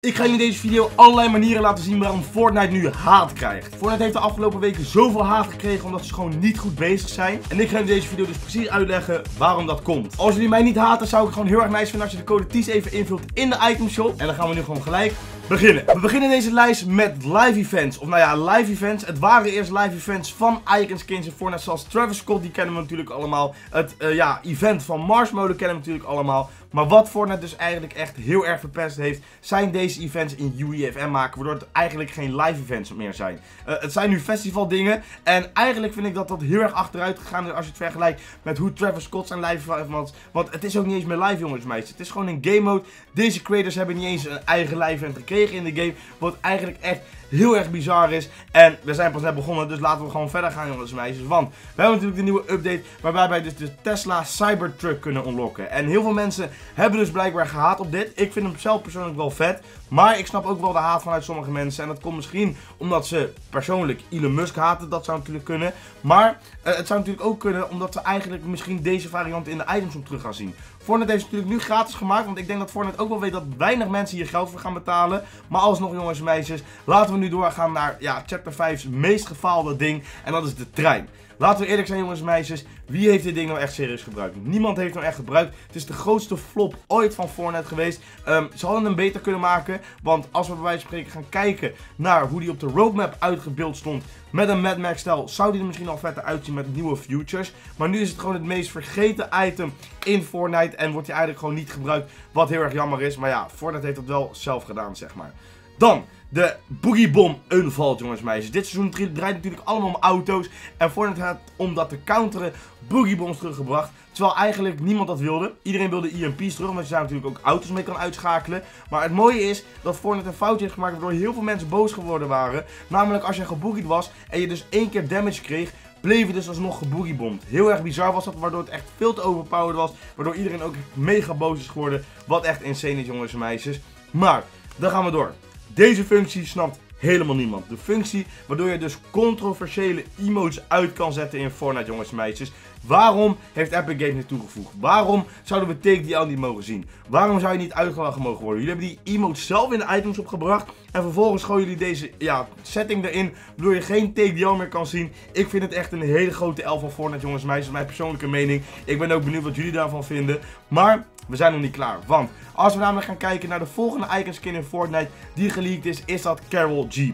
Ik ga jullie in deze video allerlei manieren laten zien waarom Fortnite nu haat krijgt. Fortnite heeft de afgelopen weken zoveel haat gekregen omdat ze gewoon niet goed bezig zijn. En ik ga in deze video dus precies uitleggen waarom dat komt. Als jullie mij niet haten zou ik gewoon heel erg nice vinden als je de code TIES even invult in de itemshop. En dan gaan we nu gewoon gelijk beginnen. We beginnen deze lijst met live events. Of nou ja, live events. Het waren eerst live events van icon skins in Fortnite zoals Travis Scott, die kennen we natuurlijk allemaal. Het uh, ja, event van Marshmallow kennen we natuurlijk allemaal. Maar wat Fortnite dus eigenlijk echt heel erg verpest heeft, zijn deze events in UEFM maken, waardoor het eigenlijk geen live events meer zijn. Uh, het zijn nu festivaldingen en eigenlijk vind ik dat dat heel erg achteruit gegaan is als je het vergelijkt met hoe Travis Scott zijn live events, want het is ook niet eens meer live jongens meisjes. Het is gewoon een game mode. Deze creators hebben niet eens een eigen live event gekregen in de game, wat eigenlijk echt heel erg bizar is. En we zijn pas net begonnen, dus laten we gewoon verder gaan jongens en meisjes. Want we hebben natuurlijk de nieuwe update waarbij wij dus de Tesla Cybertruck kunnen unlocken. En heel veel mensen hebben dus blijkbaar gehaat op dit. Ik vind hem zelf persoonlijk wel vet. Maar ik snap ook wel de haat vanuit sommige mensen. En dat komt misschien omdat ze persoonlijk Elon Musk haten. Dat zou natuurlijk kunnen. Maar uh, het zou natuurlijk ook kunnen omdat we eigenlijk misschien deze variant in de items op terug gaan zien. Fortnite heeft natuurlijk nu gratis gemaakt. Want ik denk dat Fortnite ook wel weet dat weinig mensen hier geld voor gaan betalen. Maar alsnog jongens en meisjes. Laten we nu doorgaan naar ja, chapter 5's meest gefaalde ding. En dat is de trein. Laten we eerlijk zijn jongens en meisjes, wie heeft dit ding nou echt serieus gebruikt? Niemand heeft hem echt gebruikt. Het is de grootste flop ooit van Fortnite geweest. Um, ze hadden hem beter kunnen maken, want als we bij wijze van spreken gaan kijken naar hoe die op de roadmap uitgebeeld stond met een Mad Max stijl, zou die er misschien al vetter uitzien met nieuwe futures. Maar nu is het gewoon het meest vergeten item in Fortnite en wordt hij eigenlijk gewoon niet gebruikt, wat heel erg jammer is. Maar ja, Fortnite heeft het wel zelf gedaan, zeg maar. Dan de Boogie Bomb unvalt, jongens en meisjes. Dit seizoen draait natuurlijk allemaal om auto's. En Fortnite had om dat te counteren Boogie Bombs teruggebracht. Terwijl eigenlijk niemand dat wilde. Iedereen wilde EMP's terug, omdat je daar natuurlijk ook auto's mee kan uitschakelen. Maar het mooie is dat Fortnite een foutje heeft gemaakt waardoor heel veel mensen boos geworden waren. Namelijk als je geboogied was en je dus één keer damage kreeg, bleef je dus alsnog geboogiebomd. Heel erg bizar was dat, waardoor het echt veel te overpowered was. Waardoor iedereen ook mega boos is geworden. Wat echt insane is, jongens en meisjes. Maar, dan gaan we door. Deze functie snapt helemaal niemand. De functie waardoor je dus controversiële emotes uit kan zetten in Fortnite, jongens en meisjes. Waarom heeft Epic Games dit toegevoegd? Waarom zouden we Take the niet mogen zien? Waarom zou je niet uitgelachen mogen worden? Jullie hebben die emotes zelf in de items opgebracht. En vervolgens gooien jullie deze ja, setting erin. Waardoor je geen Take the meer kan zien. Ik vind het echt een hele grote L van Fortnite, jongens en meisjes. Mijn persoonlijke mening. Ik ben ook benieuwd wat jullie daarvan vinden. Maar we zijn nog niet klaar. Want als we namelijk gaan kijken naar de volgende icon skin in Fortnite die geleakt is, is dat Carol G.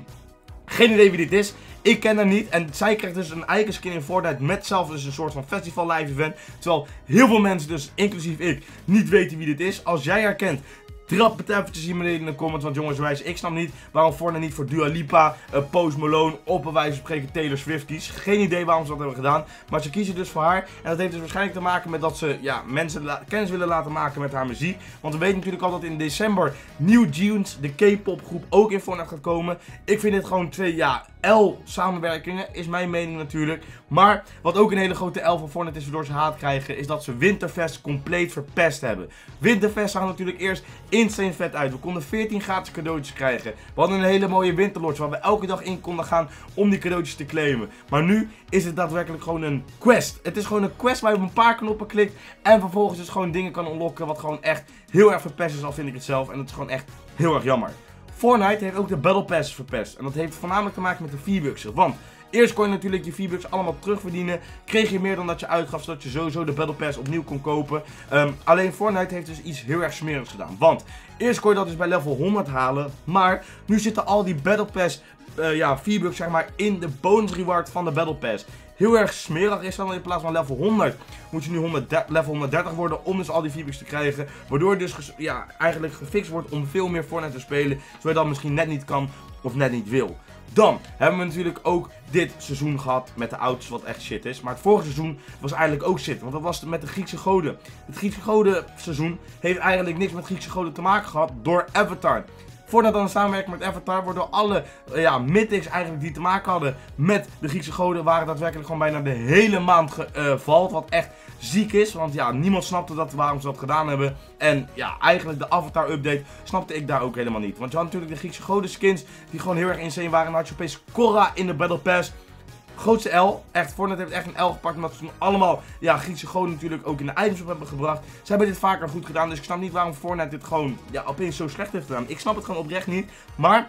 Geen idee wie dit is. Ik ken haar niet. En zij krijgt dus een icon skin in Fortnite met zelf dus een soort van festival live event. Terwijl heel veel mensen, dus inclusief ik, niet weten wie dit is. Als jij haar kent, Trap het eventjes beneden in de comments, want jongens, wijs, ik snap niet waarom Fortnite niet voor Dua Lipa, uh, Post Malone, op een wijze van spreken Taylor Swift kiest. Geen idee waarom ze dat hebben gedaan, maar ze kiezen dus voor haar. En dat heeft dus waarschijnlijk te maken met dat ze ja, mensen kennis willen laten maken met haar muziek. Want we weten natuurlijk al dat in december New Jeans, de K-pop groep, ook in Fortnite gaat komen. Ik vind dit gewoon twee, ja, L-samenwerkingen, is mijn mening natuurlijk. Maar wat ook een hele grote L van Fortnite is waardoor ze haat krijgen, is dat ze Winterfest compleet verpest hebben. Winterfest zag natuurlijk eerst insane vet uit. We konden 14 gratis cadeautjes krijgen. We hadden een hele mooie winterlodge waar we elke dag in konden gaan om die cadeautjes te claimen. Maar nu is het daadwerkelijk gewoon een quest. Het is gewoon een quest waar je op een paar knoppen klikt en vervolgens dus gewoon dingen kan unlocken wat gewoon echt heel erg verpest is, al vind ik het zelf. En dat is gewoon echt heel erg jammer. Fortnite heeft ook de Battle Pass verpest. En dat heeft voornamelijk te maken met de V-Bucks. Want eerst kon je natuurlijk je V-Bucks allemaal terugverdienen. Kreeg je meer dan dat je uitgaf, zodat je sowieso de Battle Pass opnieuw kon kopen. Um, alleen Fortnite heeft dus iets heel erg smerigs gedaan. Want eerst kon je dat dus bij level 100 halen. Maar nu zitten al die Battle Pass uh, ja, V-Bucks zeg maar, in de bonus reward van de Battle Pass heel erg smerig is dan in plaats van level 100 moet je nu 100, level 130 worden om dus al die V-Bucks te krijgen. Waardoor dus ja, eigenlijk gefixt wordt om veel meer Fortnite te spelen, zodat je dat misschien net niet kan of net niet wil. Dan hebben we natuurlijk ook dit seizoen gehad met de auto's wat echt shit is. Maar het vorige seizoen was eigenlijk ook shit. Want dat was met de Griekse goden. Het Griekse goden seizoen heeft eigenlijk niks met Griekse goden te maken gehad door Avatar. Voordat dan samenwerking met Avatar, waardoor alle uh, ja, mythics eigenlijk die te maken hadden met de Griekse goden, waren daadwerkelijk gewoon bijna de hele maand gevalt. Wat echt ziek is, want ja, niemand snapte dat, waarom ze dat gedaan hebben. En ja, eigenlijk de Avatar update snapte ik daar ook helemaal niet. Want je had natuurlijk de Griekse goden skins, die gewoon heel erg insane waren. En had je opeens Korra in de Battle Pass. Grootste L. Echt, Fortnite heeft echt een L gepakt. Omdat ze toen allemaal, ja, Griekse goden natuurlijk ook in de items op hebben gebracht. Ze hebben dit vaker goed gedaan. Dus ik snap niet waarom Fortnite dit gewoon, ja, opeens zo slecht heeft gedaan. Ik snap het gewoon oprecht niet. Maar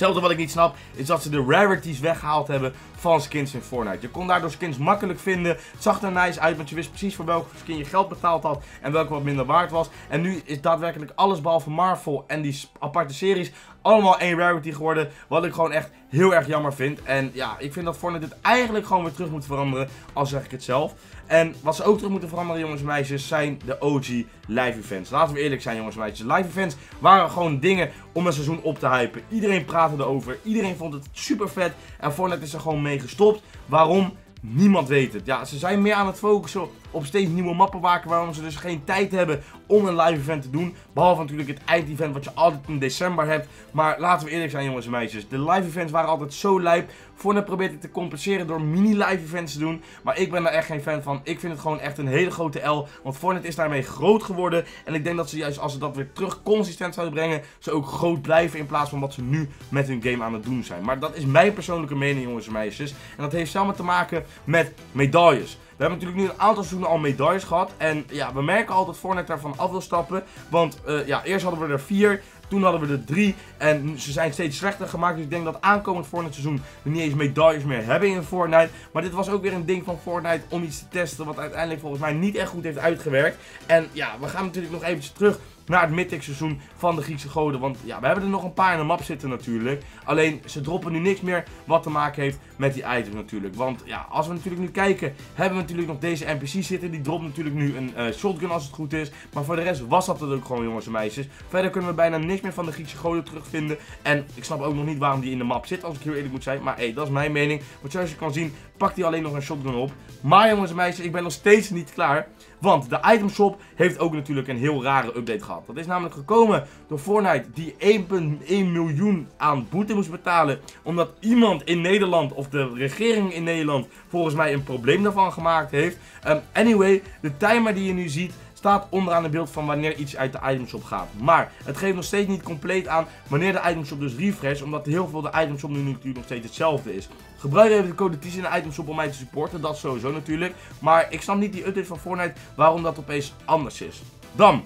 Hetzelfde wat ik niet snap, is dat ze de rarities weggehaald hebben van skins in Fortnite. Je kon daardoor skins makkelijk vinden. Het zag er nice uit, want je wist precies voor welke skin je geld betaald had en welke wat minder waard was. En nu is daadwerkelijk alles behalve Marvel en die aparte series allemaal één rarity geworden. Wat ik gewoon echt heel erg jammer vind. En ja, ik vind dat Fortnite dit eigenlijk gewoon weer terug moet veranderen, al zeg ik het zelf. En wat ze ook terug moeten veranderen, jongens en meisjes, zijn de OG live events. Laten we eerlijk zijn, jongens en meisjes. Live events waren gewoon dingen om een seizoen op te hypen. Iedereen erover. Iedereen vond het super vet. En Fortnite is er gewoon mee gestopt. Waarom? Niemand weet het. Ja, ze zijn meer aan het focussen op steeds nieuwe mappen maken. Waarom ze dus geen tijd hebben om een live event te doen. Behalve natuurlijk het eindevent wat je altijd in december hebt. Maar laten we eerlijk zijn jongens en meisjes. De live events waren altijd zo lijp. Fortnite probeert het te compenseren door mini live events te doen. Maar ik ben daar echt geen fan van. Ik vind het gewoon echt een hele grote L. Want Fortnite is daarmee groot geworden. En ik denk dat ze juist als ze dat weer terug consistent zouden brengen. Ze ook groot blijven in plaats van wat ze nu met hun game aan het doen zijn. Maar dat is mijn persoonlijke mening jongens en meisjes. En dat heeft samen te maken met medailles. We hebben natuurlijk nu een aantal seizoenen al medailles gehad. En ja, we merken al dat Fortnite daarvan af wil stappen. Want uh, ja, eerst hadden we er vier. Toen hadden we er drie. En ze zijn steeds slechter gemaakt. Dus ik denk dat aankomend Fortnite seizoen we niet eens medailles meer hebben in Fortnite. Maar dit was ook weer een ding van Fortnite om iets te testen. Wat uiteindelijk volgens mij niet echt goed heeft uitgewerkt. En ja, we gaan natuurlijk nog eventjes terug naar het Mythic seizoen van de Griekse goden. Want ja, we hebben er nog een paar in de map zitten natuurlijk. Alleen ze droppen nu niks meer wat te maken heeft met die items natuurlijk. Want ja, als we natuurlijk nu kijken, hebben we natuurlijk nog deze NPC zitten. Die dropt natuurlijk nu een uh, shotgun als het goed is. Maar voor de rest was dat ook gewoon jongens en meisjes. Verder kunnen we bijna niks meer van de Griekse goden terugvinden. En ik snap ook nog niet waarom die in de map zit, als ik heel eerlijk moet zijn. Maar hey, dat is mijn mening. Want zoals je kan zien, pakt hij alleen nog een shotgun op. Maar jongens en meisjes, ik ben nog steeds niet klaar. Want de itemshop heeft ook natuurlijk een heel rare update gehad. Dat is namelijk gekomen door Fortnite die 1,1 miljoen aan boete moest betalen. Omdat iemand in Nederland, of de regering in Nederland, volgens mij een probleem daarvan gemaakt heeft. Um, anyway, de timer die je nu ziet staat onderaan het beeld van wanneer iets uit de itemshop gaat. Maar het geeft nog steeds niet compleet aan wanneer de itemshop dus refresh, omdat heel veel de itemshop nu natuurlijk nog steeds hetzelfde is. Gebruik even de code TIS in de itemshop om mij te supporten, dat sowieso natuurlijk. Maar ik snap niet die update van Fortnite waarom dat opeens anders is. Dan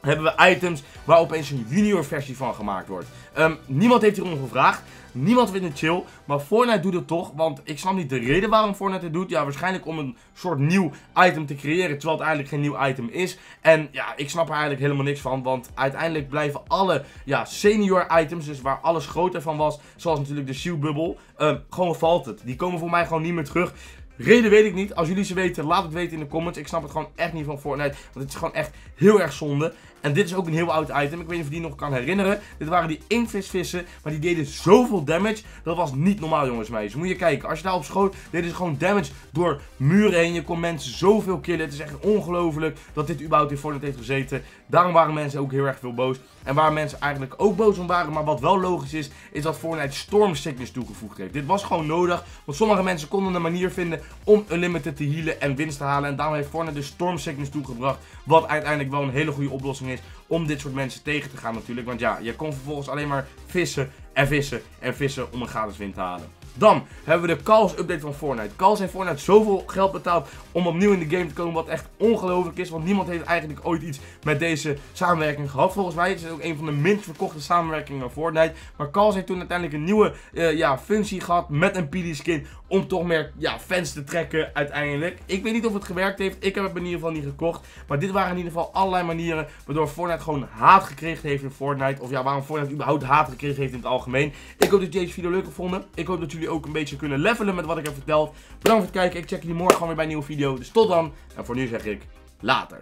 hebben we items waar opeens een junior versie van gemaakt wordt. Um, niemand heeft hierom gevraagd. Niemand vindt het chill. Maar Fortnite doet het toch. Want ik snap niet de reden waarom Fortnite het doet. Ja, waarschijnlijk om een soort nieuw item te creëren. Terwijl het eigenlijk geen nieuw item is. En ja, ik snap er eigenlijk helemaal niks van. Want uiteindelijk blijven alle ja, senior items. Dus waar alles groter van was. Zoals natuurlijk de shield bubble. Um, gewoon valt het. Die komen voor mij gewoon niet meer terug. Reden weet ik niet. Als jullie ze weten, laat het weten in de comments. Ik snap het gewoon echt niet van Fortnite. Want het is gewoon echt heel erg zonde. En dit is ook een heel oud item. Ik weet niet of je die nog kan herinneren. Dit waren die inktvisvissen. Maar die deden zoveel damage. Dat was niet normaal jongens meisjes. Moet je kijken. Als je daarop schoot, deden ze gewoon damage door muren heen. Je kon mensen zoveel killen. Het is echt ongelooflijk dat dit überhaupt in Fortnite heeft gezeten. Daarom waren mensen ook heel erg veel boos. En waar mensen eigenlijk ook boos om waren. Maar wat wel logisch is, is dat Fortnite Storm Sickness toegevoegd heeft. Dit was gewoon nodig. Want sommige mensen konden een manier vinden om Unlimited te healen en winst te halen. En daarom heeft Fortnite de Storm Sickness toegebracht. Wat uiteindelijk wel een hele goede oplossing is om dit soort mensen tegen te gaan natuurlijk. Want ja, je kon vervolgens alleen maar vissen en vissen en vissen om een gratis win te halen. Dan hebben we de Calls update van Fortnite. Calls heeft Fortnite zoveel geld betaald om opnieuw in de game te komen. Wat echt ongelooflijk is. Want niemand heeft eigenlijk ooit iets met deze samenwerking gehad. Volgens mij is het ook een van de minst verkochte samenwerkingen van Fortnite. Maar Calls heeft toen uiteindelijk een nieuwe uh, ja, functie gehad met een PD skin. Om toch meer ja, fans te trekken uiteindelijk. Ik weet niet of het gewerkt heeft. Ik heb het in ieder geval niet gekocht. Maar dit waren in ieder geval allerlei manieren waardoor Fortnite gewoon haat gekregen heeft in Fortnite. Of ja, waarom Fortnite überhaupt haat gekregen heeft in het algemeen. Ik hoop dat jullie deze video leuk gevonden. Ik hoop dat ook een beetje kunnen levelen met wat ik heb verteld. Bedankt voor het kijken. Ik check jullie morgen gewoon weer bij een nieuwe video. Dus tot dan. En voor nu zeg ik later.